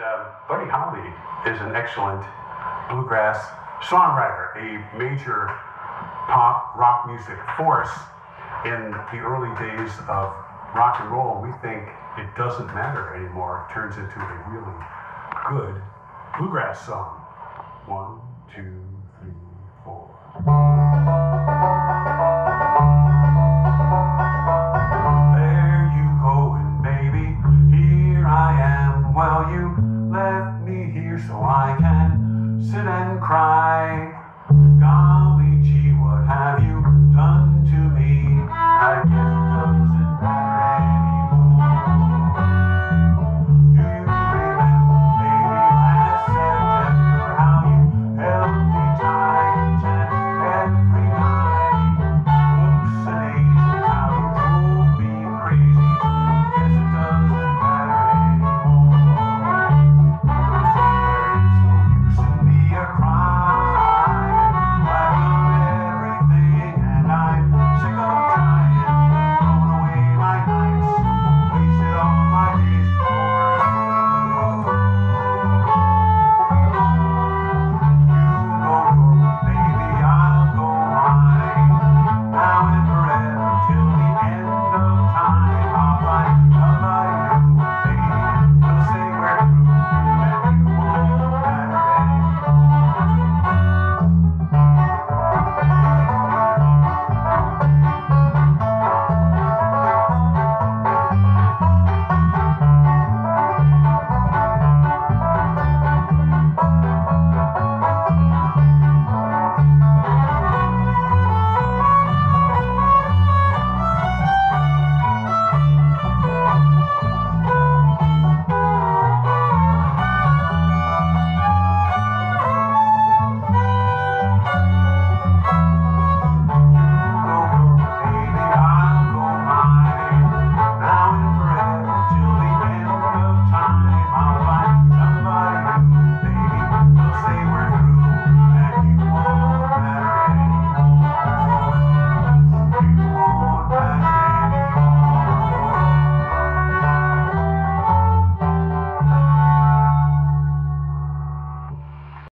Uh, Buddy Holly is an excellent bluegrass songwriter, a major pop rock music force in the early days of rock and roll. We think it doesn't matter anymore. It turns into a really good bluegrass song. One, two, three, four. So I can sit and cry.